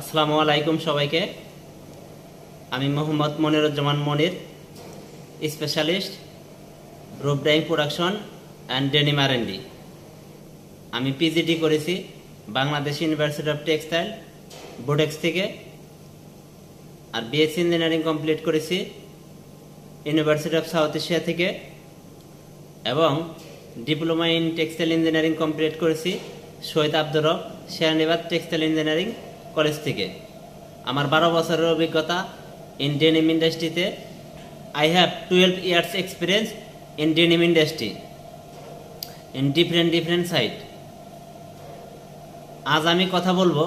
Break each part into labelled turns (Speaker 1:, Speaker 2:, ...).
Speaker 1: আসসালামু আলাইকুম সবাইকে। আমি Mohammad Moniruzzaman Monir specialist rope dyeing production and denim আর আমি পিজিটি করেছি বাংলাদেশ ইউনিভার্সিটি অফ টেক্সটাইল বোডেক্স থেকে। আর বিএসসি ইঞ্জিনিয়ারিং কমপ্লিট করেছি ইউনিভার্সিটি অফ সাউথ এশিয়া থেকে। এবং diploma in textile engineering complete করেছি শহীদ আব্দুর রব, শেয়ানিবাদ টেক্সটাইল ইঞ্জিনিয়ারিং কলেজ থেকে। আমার বারো বছরের অভিজ্ঞতা ইন ডেনিম ইন্ডাস্ট্রিতে I have twelve years experience in denim industry in different different site আজ আমি কথা বলব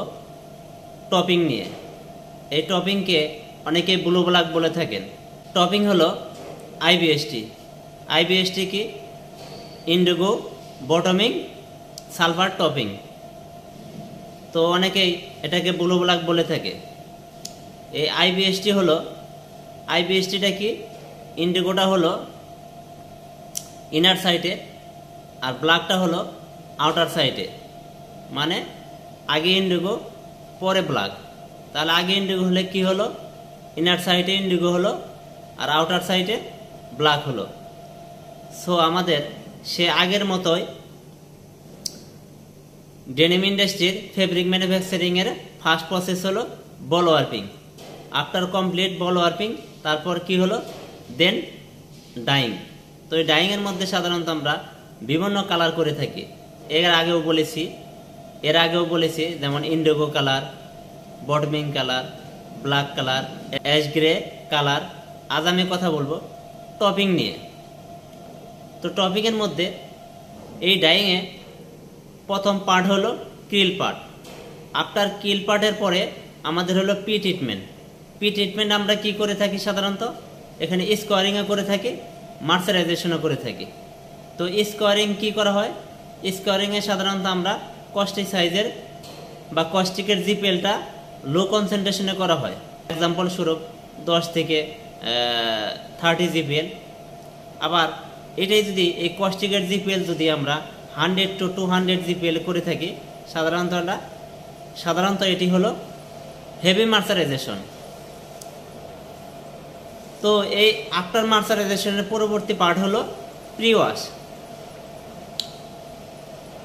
Speaker 1: টপিং নিয়ে। এই টপিংকে অনেকে ব্লু ব্লাক বলে থাকেন। টপিং হলো আইবিএসটি আইবিএসটি কি? ইন্ডিগো বটমিং সালফার টপিং তো অনেকেই এটাকে ব্লু ব্লাক বলে থাকে। এই আইবিএসটি হলো আইবিএসটিটা কি? ইন্ডিগোটা হলো ইনার সাইডে আর ব্ল্যাকটা হলো আউটার সাইডে। মানে আগে ইন্ডিগো, পরে ব্ল্যাক। তাহলে আগে ইন্ডিগো হলে কি হলো? ইনার সাইডে ইন্ডিগো হলো আর আউটার সাইডে ব্ল্যাক হলো। সো আমাদের সে আগের মতোই ডেনিম ইন্ডাস্ট্রির ফেব্রিক ম্যানুফ্যাকচারিংয়ের ফার্স্ট প্রসেস হলো ball warping after complete ball warping তারপর কি হলো? দেন ডাইং তো এই ডাইংয়ের মধ্যে সাধারণত আমরা বিভিন্ন কালার করে থাকি। এর আগেও বলেছি, এর আগেও বলেছি, যেমন indigo colour bottoming colour black colour ash grey colour আজ আমি কথা বলব টপিং নিয়ে। তো টপিংয়ের মধ্যে এই ডাইংয়ে প্রথম পার্ট হলো ক্রিল পার্ট আফটার কিল পার্টের পরে আমাদের হলো পি ট্রিটমেন্ট। পি ট্রিটমেন্ট আমরা কি করে থাকি সাধারণত? এখানে স্কোয়ারিংও করে থাকি, মার্সারাইজেশনও করে থাকি। তো স্কোয়ারিং কি করা হয়? স্কোয়ারিংয়ে সাধারণত আমরা কস্টিক সাইজের বা কস্টিকের জিপিএলটা লো কনসেন্ট্রেশনে করা হয়। এক্সাম্পল স্বরূপ দশ থেকে থার্টি জিপিএল আবার এটাই যদি, এই কস্টিকের জিপিএল যদি আমরা hundred to two hundred GPL করে থাকি সাধারণত সাধারণত এটি হলো হেভি মার্সারাইজেশন তো এই আফটার মার্সারাইজেশনের পরবর্তী পার্ট হলো প্রি ওয়াশ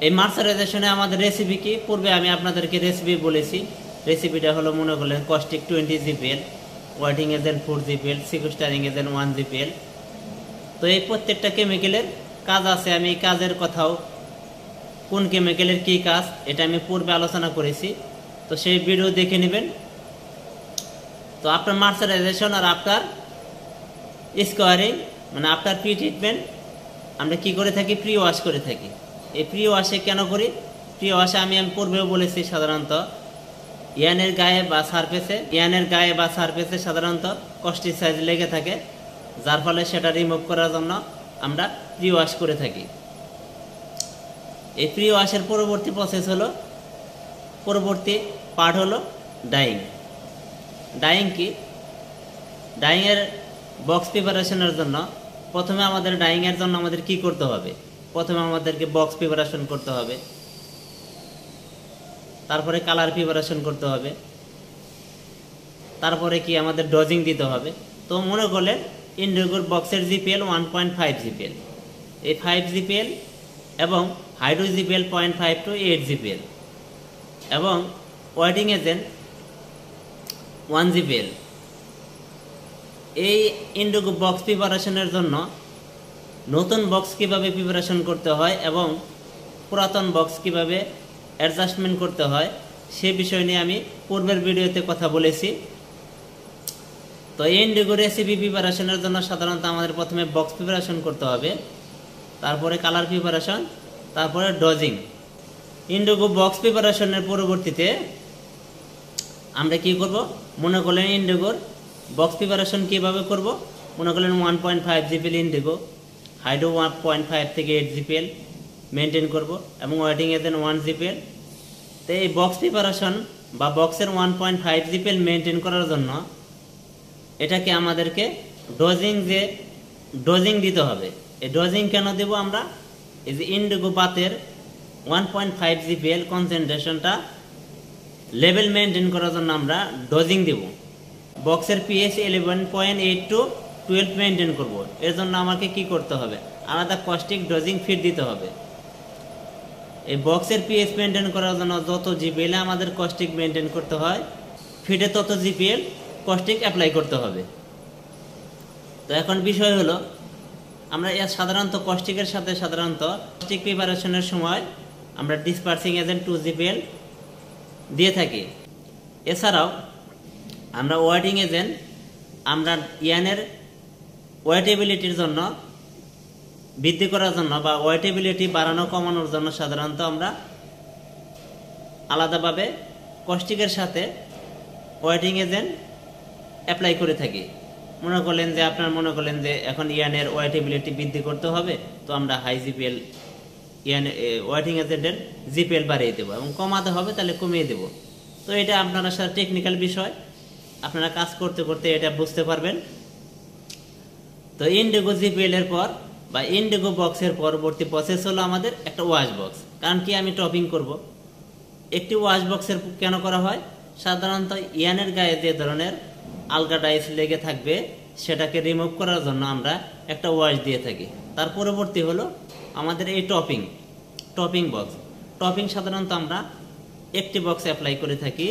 Speaker 1: এই মার্সারাইজেশনে আমাদের রেসিপি কি? পূর্বে আমি আপনাদেরকে রেসিপি বলেছি। রেসিপিটা হলো মনে করলেন caustic twenty GPL wetting agent four GPL sequestering agent one GPL তো এই প্রত্যেকটা কেমিক্যালের কাজ আছে, আমি কাজের কথাও কোন কেমিক্যালের কী কাজ, এটা আমি পূর্বে আলোচনা করেছি। তো সেই ভিডিও দেখে নেবেন। তো আপনার মার্সারাইজেশন আর আপনার স্কোয়ারিং মানে আপনার প্রি ট্রিটমেন্ট আমরা কি করে থাকি? প্রি ওয়াশ করে থাকি। এই প্রি ওয়াশে কেন করি? প্রি ওয়াশে আমি আমি পূর্বেও বলেছি সাধারণত, ইয়ানের গায়ে বা সারফেসে ইয়ানের গায়ে বা সারফেসে সাধারণত কস্টিসাইজ লেগে থাকে, যার ফলে সেটা রিমুভ করার জন্য আমরা প্রি ওয়াশ করে থাকি। এই প্রি ওয়াশের পরবর্তী প্রসেস হলো, পরবর্তী পার্ট হলো ডাইং ডাইং কি? ডাইংয়ের বক্স প্রিপারেশনের জন্য প্রথমে আমাদের ডাইংয়ের জন্য আমাদের কি করতে হবে? প্রথমে আমাদেরকে বক্স প্রিপারেশন করতে হবে। তারপরে কালার প্রিপারেশন করতে হবে। তারপরে কি আমাদের ডজিং দিতে হবে। তো মনে করলেন, ইন্ডিগোর বক্সের GPL one point five GPL এই ফাইভ জিপিএল এবং hydro GPL point five two eight GPL এবং ওয়েটিং এজেন্ট ওয়ান জিপিএল। এই ইন্ডিগো বক্স প্রিপারেশনের জন্য নতুন বক্স কীভাবে প্রিপারেশন করতে হয় এবং পুরাতন বক্স কীভাবে অ্যাডজাস্টমেন্ট করতে হয় সে বিষয় নিয়ে আমি পূর্বের ভিডিওতে কথা বলেছি। তো এই ইন্ডিগো রেসিপি প্রিপারেশনের জন্য সাধারণত আমাদের প্রথমে বক্স প্রিপারেশন করতে হবে। তারপরে কালার প্রিপারেশন তারপরে ডজিং ইন্ডিগো বক্স প্রিপারেশনের পরবর্তীতে আমরা কি করব? মনে করলেন ইন্ডিগোর বক্স প্রিপারেশন কীভাবে করব? মনে করলেন one point five GPL indigo hydro one point five থেকে এইট জিপিএল মেনটেন করব এবং ওয়েটিং এজেন ওয়ান জিপিএল তো এই বক্স প্রিপারেশন বা বক্সের one point five GPL maintain করার জন্য এটাকে আমাদেরকে ডোজিং যে ডোজিং দিতে হবে। এই ডোজিং কেন দেব আমরা? এই যে ইন্ডিগো বাতের ওয়ান পয়েন্ট ফাইভ জিপিএল কনসেন্ট্রেশনটা লেভেল মেনটেন করার জন্য আমরা ডোজিং দেব। বক্সের pH eleven point eight to twelve maintain করব। এর জন্য আমাকে কি করতে হবে? আলাদা কস্টিক ডোজিং ফিট দিতে হবে। এই বক্সের পিএইচ মেনটেন করার জন্য যত জিপিএল আমাদের কস্টিক মেনটেন করতে হয় ফিটে তত জিপিএল কস্টিক অ্যাপ্লাই করতে হবে। তো এখন বিষয় হলো আমরা এর সাধারণত কস্টিকের সাথে সাধারণত কস্টিক প্রিপারেশনের সময় আমরা ডিসপার্সিং এজেন্ট টু জিপিএল দিয়ে থাকি। এছাড়াও আমরা ওয়াইটিং এজেন্ট আমরা ইয়ানের ওয়েটেবিলিটির জন্য বৃদ্ধি করার জন্য বা ওয়েটেবিলিটি বাড়ানো, কমানোর জন্য সাধারণত আমরা আলাদাভাবে কস্টিকের সাথে ওয়েটিং এজেন্ট অ্যাপ্লাই করে থাকি। মনে করলেন যে, আপনার মনে করলেন যে, এখন ইয়ানের ওয়েটেবিলিটি বৃদ্ধি করতে হবে, তো আমরা হাই জিপিএল ইয়ান ওয়েটিং এজেন্টের জিপিএল বাড়িয়ে দেবো এবং কমাতে হবে, তাহলে কমিয়ে দেবো। তো এটা আপনারা সাথে টেকনিক্যাল বিষয়। আপনারা কাজ করতে করতে এটা বুঝতে পারবেন। তো ইন্ডিগো জিপিএল এর পর বা ইন্ডিগো বক্সের পরবর্তী প্রসেস হলো আমাদের একটা ওয়াশ বক্স কারণ কি আমি টপিং করব? একটি ওয়াশ বক্সের কেন করা হয়? সাধারণত ইয়ানের গায়ে যে ধরনের আলগা ডাইস লেগে থাকবে, সেটাকে রিমুভ করার জন্য আমরা একটা ওয়াশ দিয়ে থাকি। তার পরবর্তী হলো আমাদের এই টপিং টপিং বক্স টপিং সাধারণত আমরা একটি বক্স অ্যাপ্লাই করে থাকি।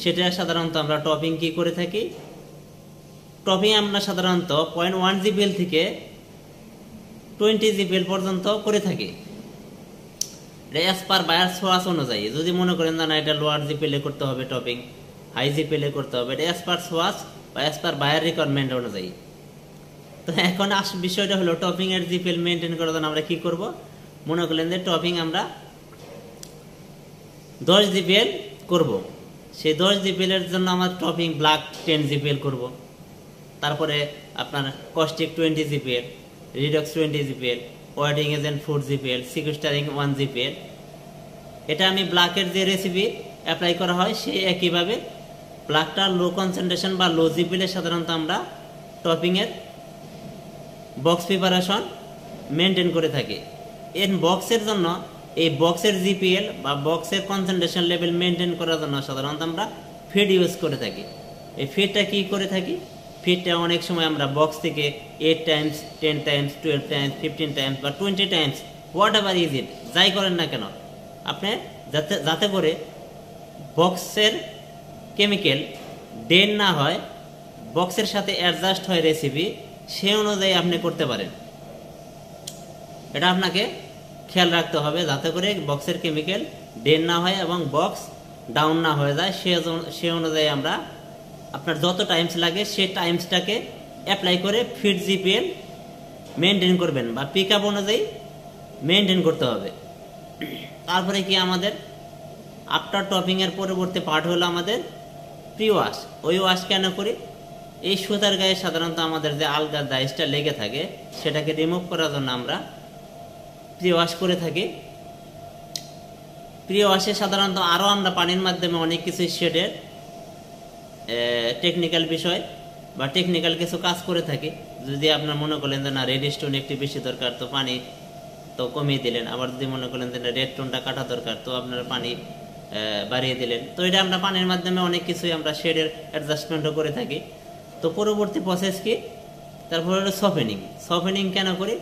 Speaker 1: সেটা সাধারণত আমরা টপিং কি করে থাকি? টপিং আমরা সাধারণত পয়েন্ট ওয়ান জিবিএল থেকে টোয়েন্টি জিবিএল পর্যন্ত করে থাকি। এটা অ্যাজ পার বায়ার সোয়াস অনুযায়ী, যদি মনে করেন না, এটা লোয়ার জিপিএলে করতে হবে টপিং হাই জিপিএলে করতে হবে। এটা অ্যাজ পার বা অ্যাজ পার বায়ার রিকোয়ারমেন্ট অনুযায়ী। তো এখন আস বিষয়টা হলো টপিং এর জিপিএল মেনটেন করার জন্য আমরা কি করব? মনে করলেন যে টপিং আমরা দশ জিপিএল করব। সেই দশ জিপিএল এর জন্য আমার টপিং ব্ল্যাক টেন জিপিএল করব। তারপরে আপনার caustic twenty GPL redox twenty GPL wetting agent four GPL sequestering one GPL এটা আমি ব্ল্যাকের যে রেসিপি অ্যাপ্লাই করা হয়, সেই একইভাবে ব্ল্যাকটা লো কনসেন্ট্রেশন বা লো জিপিএলে সাধারণত আমরা টপিংয়ের বক্স প্রিপারেশন মেনটেন করে থাকি। এর বক্সের জন্য, এই বক্সের জিপিএল বা বক্সের কনসেন্ট্রেশন লেভেল মেনটেন করার জন্য সাধারণত আমরা ফিড ইউজ করে থাকি। এই ফিডটা কি করে থাকি? ফিডটা অনেক সময় আমরা বক্স থেকে eight times ten times twelve times fifteen times বা twenty times whatever is it যাই করেন না কেন, আপনি যাতে যাতে করে বক্সের কেমিক্যাল ডেন না হয় বক্সের সাথে অ্যাডজাস্ট হয় রেসিপি সে অনুযায়ী আপনি করতে পারেন। এটা আপনাকে খেয়াল রাখতে হবে যাতে করে বক্সের কেমিক্যাল ডেন না হয় এবং বক্স ডাউন না হয়ে যায়। সে সে অনুযায়ী আমরা আপনার যত টাইমস লাগে সে টাইমসটাকে অ্যাপ্লাই করে ফিট জিপিএল মেনটেন করবেন বা পিক আপ অনুযায়ী মেনটেন করতে হবে। তারপরে কি আমাদের আফটার টপিংয়ের পরবর্তী পার্ট হলো আমাদের প্রি ওয়াশ ওই ওয়াশ কেন করি? এই সুতার গায়ে সাধারণত আমাদের যে আলগা দাইসটা লেগে থাকে, সেটাকে রিমুভ করার জন্য আমরা প্রি ওয়াশ করে থাকি। প্রি ওয়াশে সাধারণত আরও আমরা পানির মাধ্যমে অনেক কিছু শেডের টেকনিক্যাল বিষয় বা টেকনিক্যাল কিছু কাজ করে থাকি। যদি আপনার মনে করলেন যে না রেড স্টোন একটু বেশি দরকার, তো পানি তো কমিয়ে দিলেন। আবার যদি মনে করলেন যে রেড টোনটা কাটা দরকার, তো আপনার পানি বাড়িয়ে দিলেন। তো এটা আমরা পানির মাধ্যমে অনেক কিছুই আমরা শেডের অ্যাডজাস্টমেন্টও করে থাকি। তো পরবর্তী প্রসেস কি? তারপর হলো সফেনিং সফেনিং কেন করি?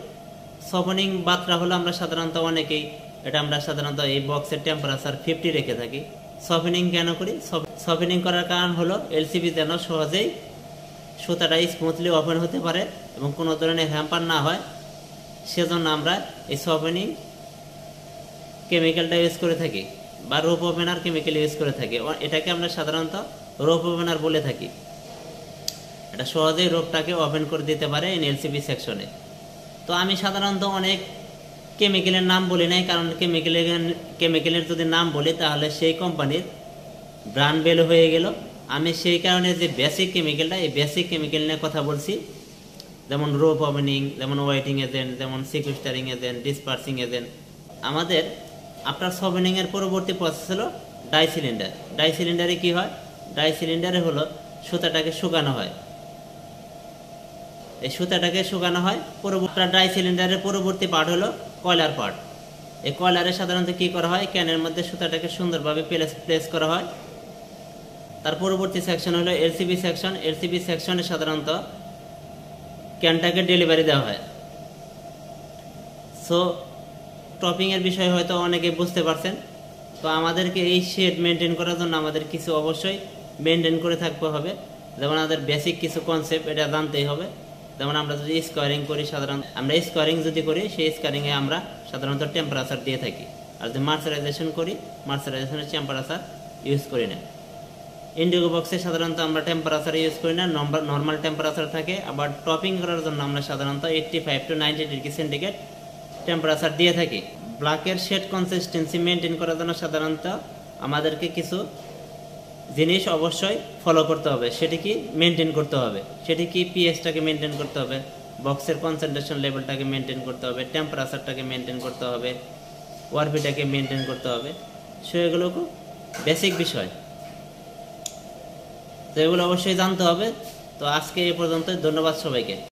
Speaker 1: সফেনিং বাতরা হলো আমরা সাধারণত অনেকেই, এটা আমরা সাধারণত এই বক্সের টেম্পারেচার ফিফটি রেখে থাকি। সফেনিং কেন করি? সফেনিং করার কারণ হলো এলসিবি যেন সহজেই সুতাটা স্মুথলি ওপেন হতে পারে এবং কোনো ধরনের হ্যাম্পার না হয়। সেজন্য আমরা এই সফেনিং কেমিক্যালটা ইউজ করে থাকি। বা রোপ ওপেনার কেমিক্যাল ইউজ করে থাকি। এটাকে আমরা সাধারণত রোপ ওপেনার বলে থাকি। এটা সহজেই রোপটাকে ওপেন করে দিতে পারে এন এলসিবি সেকশনে তো আমি সাধারণত অনেক কেমিক্যালের নাম বলি নাই, কারণ কেমিক্যালের কেমিক্যালের যদি নাম বলি, তাহলে সেই কোম্পানির ব্র্যান্ড ভ্যালু হয়ে গেল। আমি সেই কারণে যে বেসিক কেমিক্যালটা এই বেসিক কেমিক্যাল নিয়ে কথা বলছি। যেমন রোপ ওপেনিং যেমন ওয়েটিং এজেন্ট যেমন সিকুস্টারিং এজেন্ট ডিসপার্সিং এজেন্ট আমাদের আপনার সভেনিংয়ের পরবর্তী প্রসেস হলো ডাই সিলিন্ডার ডাই সিলিন্ডারে কি হয়? ডাই সিলিন্ডারে হলো সুতাটাকে শুকানো হয়। এই সুতাটাকে শুকানো হয়, পরবর্তী ড্রাই সিলিন্ডারের পরবর্তী পার্ট হলো কয়লার পার্ট এই কয়লারে সাধারণত কি করা হয়? ক্যানের মধ্যে সুতাটাকে সুন্দরভাবে প্লেস প্লেস করা হয়। তার পরবর্তী সেকশন হলো এলসিবি সেকশন এলসিবি সেকশনে সাধারণত ক্যানটাকে ডেলিভারি দেওয়া হয়। সো টপিংয়ের বিষয় হয়তো অনেকে বুঝতে পারছেন। তো আমাদেরকে এই শেড মেনটেন করার জন্য আমাদের কিছু অবশ্যই মেনটেন করে থাকতে হবে। যেমন আমাদের বেসিক কিছু কনসেপ্ট এটা জানতেই হবে। যেমন আমরা যদি স্কোয়ারিং করি সাধারণত আমরা স্কোয়ারিং যদি করি, সেই স্কোয়ারিংয়ে আমরা সাধারণত টেম্পারেচার দিয়ে থাকি। আর যদি মার্সারাইজেশন করি মার্সারাইজেশনের টেম্পারেচার ইউজ করি না। ইন্ডিগো বক্সে সাধারণত আমরা টেম্পারেচার ইউজ করি না নর্মাল টেম্পারেচার থাকে। আবার টপিং করার জন্য আমরা সাধারণত eighty five to ninety degree centigrade temperature দিয়ে থাকি। ব্ল্যাকের শেড কনসিস্টেন্সি মেনটেন করার জন্য সাধারণত আমাদেরকে কিছু জিনিস অবশ্যই ফলো করতে হবে। সেটি কি মেনটেন করতে হবে? সেটি কি পিএসটাকে মেনটেন করতে হবে? বক্সের কনসেন্ট্রেশন লেভেলটাকে মেনটেন করতে হবে। টেম্পারেচারটাকে মেনটেন করতে হবে। ওয়ারপিটাকে মেনটেন করতে হবে। সো, এগুলো খুব বেসিক বিষয়। তো এগুলো অবশ্যই জানতে হবে। তো আজকে এ পর্যন্ত ধন্যবাদ সবাইকে।